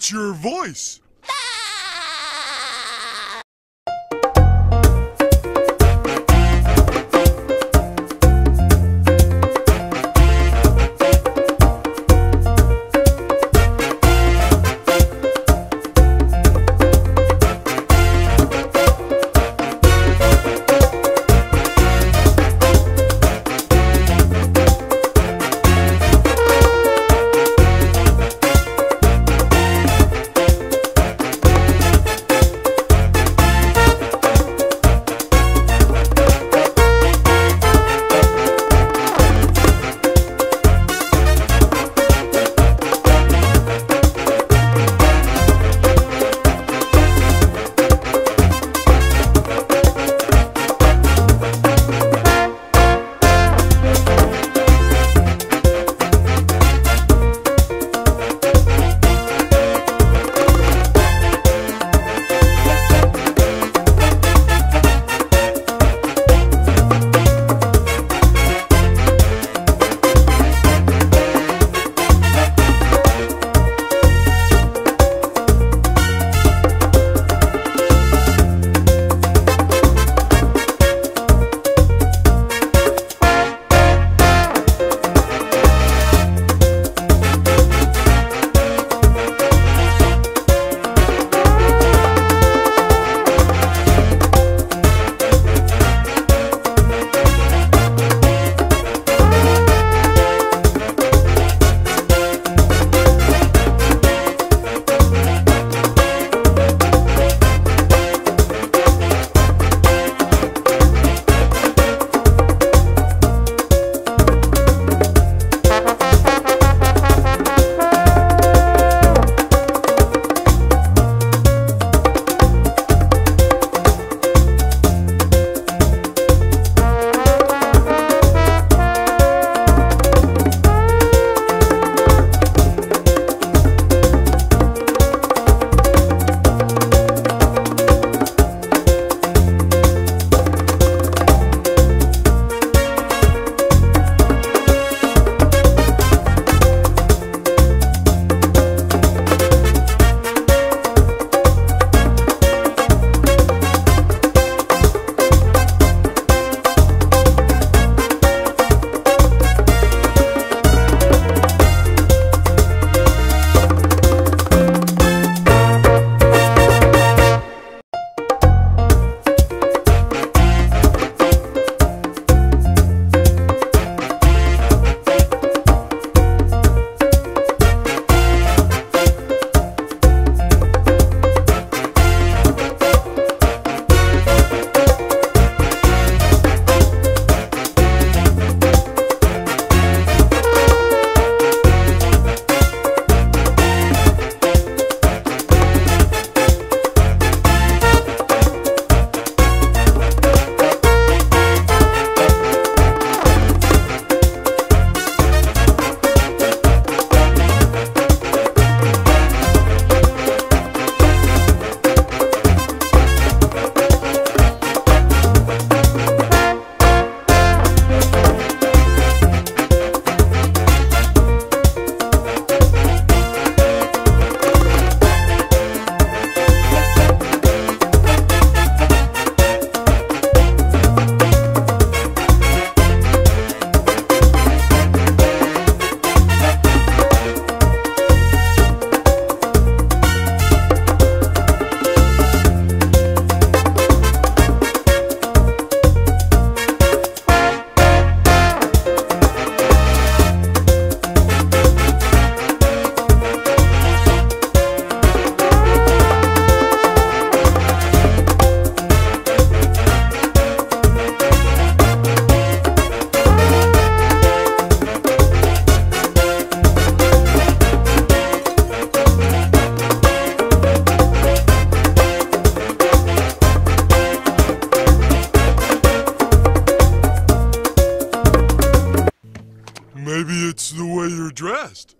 it's your voice. Maybe it's the way you're dressed.